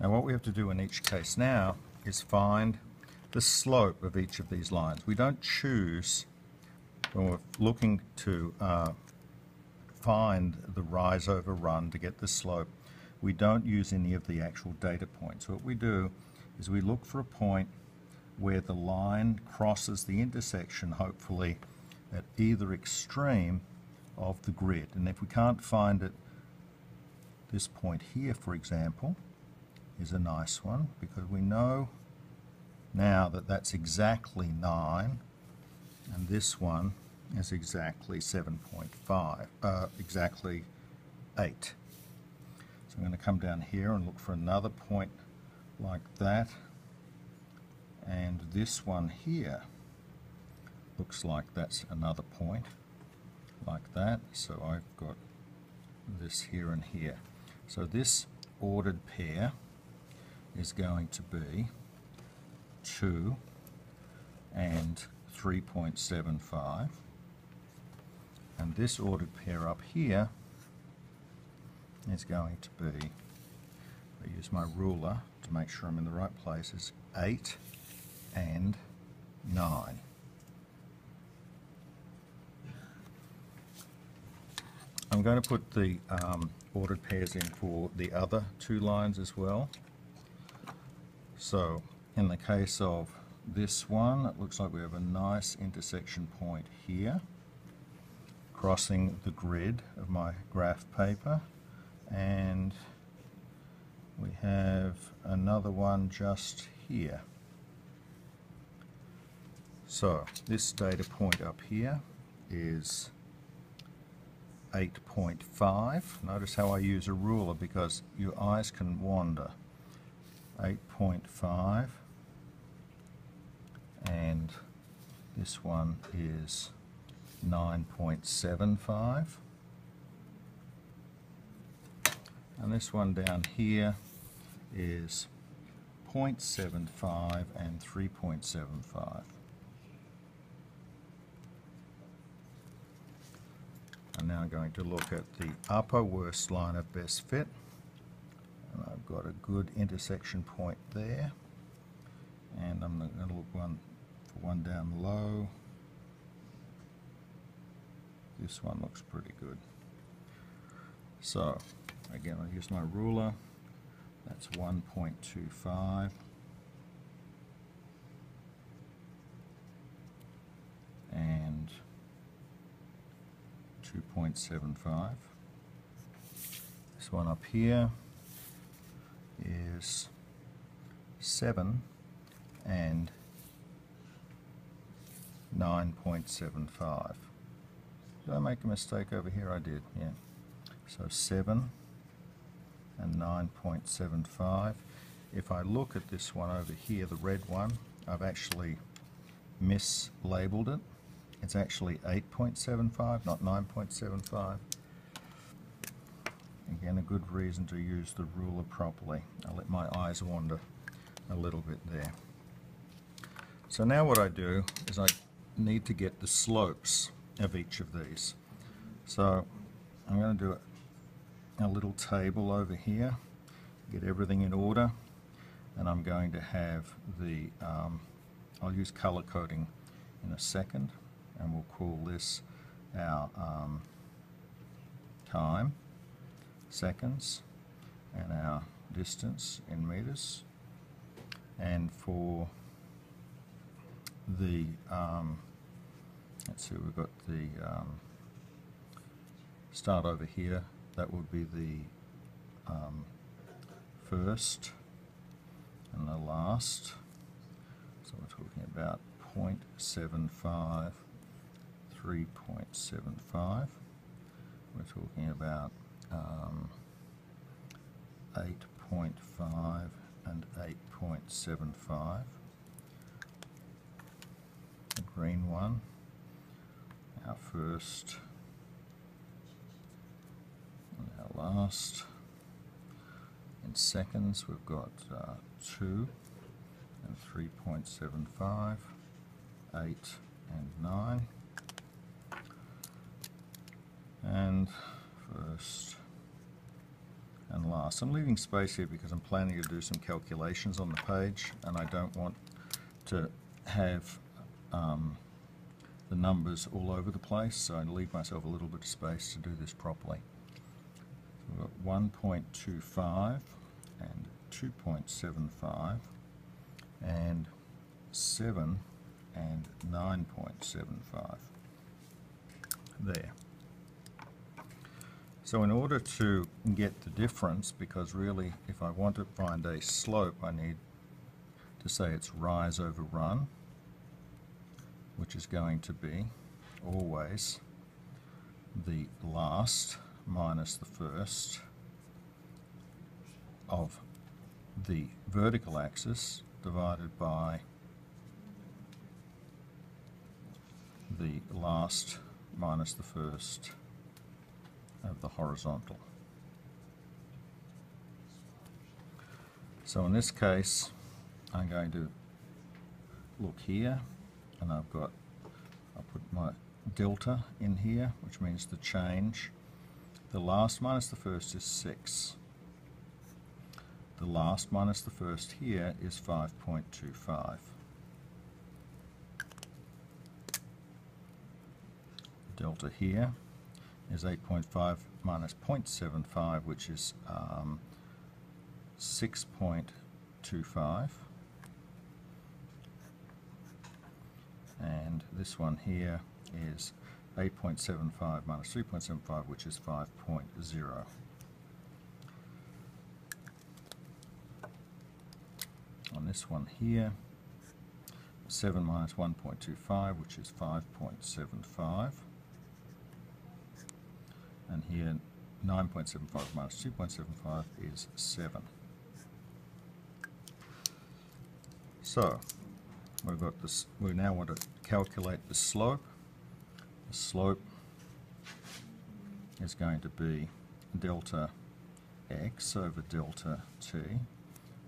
Now what we have to do in each case now is find the slope of each of these lines. We don't choose when we're looking to uh, find the rise over run to get the slope. We don't use any of the actual data points. What we do is we look for a point where the line crosses the intersection, hopefully, at either extreme of the grid. And if we can't find it, this point here, for example, is a nice one because we know now that that's exactly 9 and this one is exactly 7.5, uh, exactly 8. So I'm going to come down here and look for another point like that. And this one here looks like that's another point like that. So I've got this here and here. So this ordered pair is going to be 2 and 3.75 and this ordered pair up here is going to be I use my ruler to make sure I'm in the right place is 8 and 9 I'm going to put the um, ordered pairs in for the other two lines as well. So in the case of this one, it looks like we have a nice intersection point here, crossing the grid of my graph paper, and we have another one just here. So this data point up here is 8.5. Notice how I use a ruler because your eyes can wander. 8.5 and this one is 9.75 and this one down here is 0.75 and 3.75 I'm now going to look at the upper worst line of best fit. Got a good intersection point there. And I'm going to look one for one down low. This one looks pretty good. So, again, I use my ruler. That's 1.25. And 2.75. This one up here is 7 and 9.75. Did I make a mistake over here? I did, yeah. So 7 and 9.75. If I look at this one over here, the red one, I've actually mislabeled it. It's actually 8.75, not 9.75. Good reason to use the ruler properly. I'll let my eyes wander a little bit there. So now what I do is I need to get the slopes of each of these. So I'm going to do a, a little table over here, get everything in order, and I'm going to have the, um, I'll use color coding in a second and we'll call this our um, time, seconds, and our distance in meters. And for the, um, let's see, we've got the um, start over here, that would be the um, first and the last. So we're talking about 0.75 3.75. We're talking about um, 8.5 and 8.75. The green one, our first and our last. In seconds we've got uh, 2 and 3.75, 8 and 9 and first and last. I'm leaving space here because I'm planning to do some calculations on the page and I don't want to have um, the numbers all over the place, so I leave myself a little bit of space to do this properly. So we've got 1.25 and 2.75 and 7 and 9.75 there. So in order to get the difference, because really if I want to find a slope, I need to say it's rise over run, which is going to be always the last minus the first of the vertical axis divided by the last minus the first of the horizontal. So in this case, I'm going to look here, and I've got, I'll put my delta in here, which means the change. The last minus the first is 6. The last minus the first here is 5.25. Delta here is 8.5 minus 0.75, which is um, 6.25. And this one here is 8.75 minus 3.75, which is 5.0. On this one here, 7 minus 1.25, which is 5.75 and here 9.75 minus 2.75 is 7. So we've got this, we now want to calculate the slope. The slope is going to be delta x over delta t,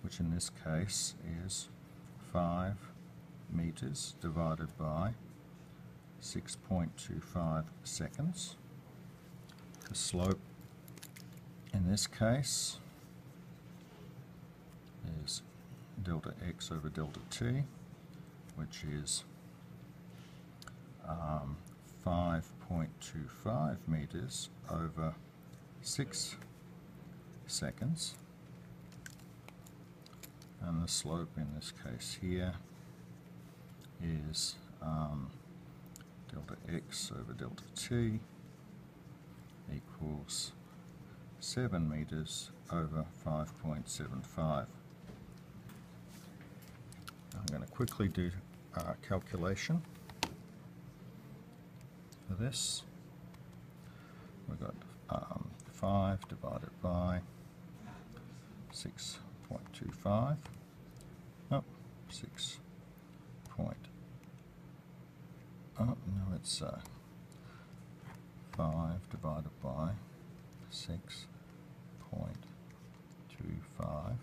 which in this case is 5 meters divided by 6.25 seconds the slope in this case is delta x over delta t, which is um, 5.25 meters over 6 seconds. And the slope in this case here is um, delta x over delta t, equals 7 meters over 5.75. I'm going to quickly do a calculation for this. We've got um, 5 divided by 6.25. Oh, 6 point. Oh, no, it's uh, 5 divided by 6.25,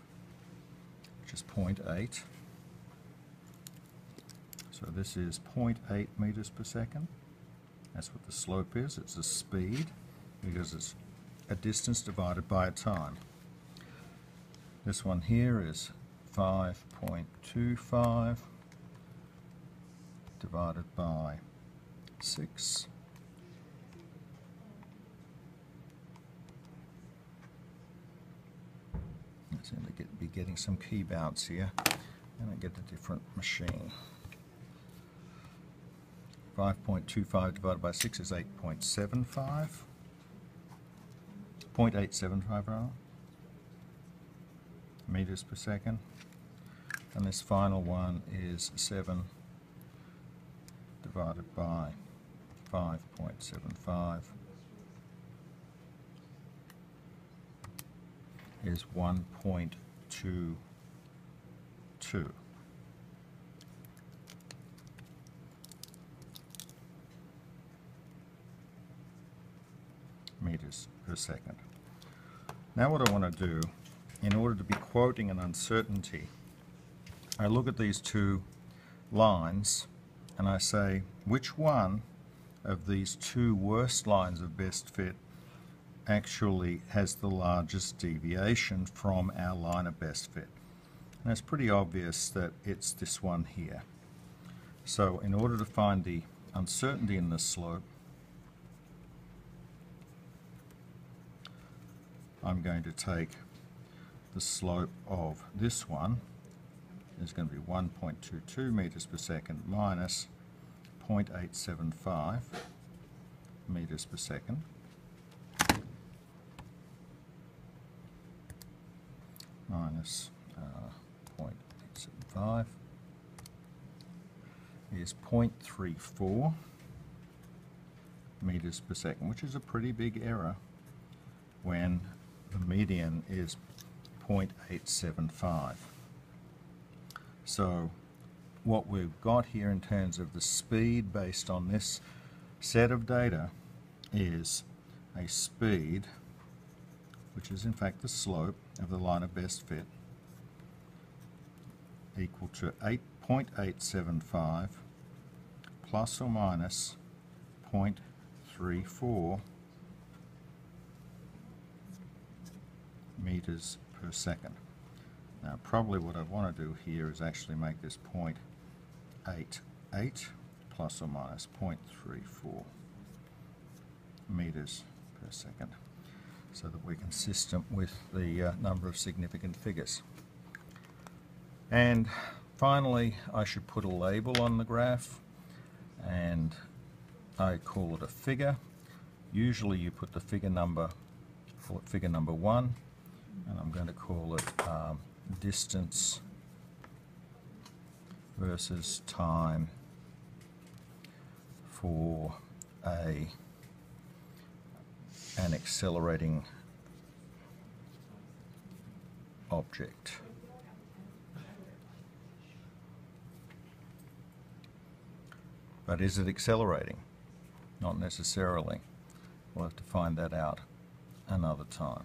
which is 0.8. So this is 0.8 meters per second. That's what the slope is. It's a speed because it's a distance divided by a time. This one here is 5.25 divided by 6 seem to get, be getting some key bounce here. And I get a different machine. 5.25 divided by 6 is 8.75. 0.875 rather. Meters per second. And this final one is 7 divided by 5.75 is 1.22. meters per second. Now what I want to do, in order to be quoting an uncertainty, I look at these two lines and I say, which one of these two worst lines of best fit actually has the largest deviation from our line of best fit. And it's pretty obvious that it's this one here. So in order to find the uncertainty in this slope, I'm going to take the slope of this one is going to be 1.22 meters per second minus 0.875 meters per second. Minus uh, 0.875 is 0.34 meters per second, which is a pretty big error when the median is 0.875. So what we've got here in terms of the speed based on this set of data is a speed which is in fact the slope of the line of best fit equal to 8.875 plus or minus 0.34 meters per second. Now probably what I want to do here is actually make this 0.88 plus or minus 0.34 meters per second so that we're consistent with the uh, number of significant figures. And finally, I should put a label on the graph and I call it a figure. Usually you put the figure number, figure number one, and I'm going to call it um, distance versus time for a an accelerating object. But is it accelerating? Not necessarily. We'll have to find that out another time.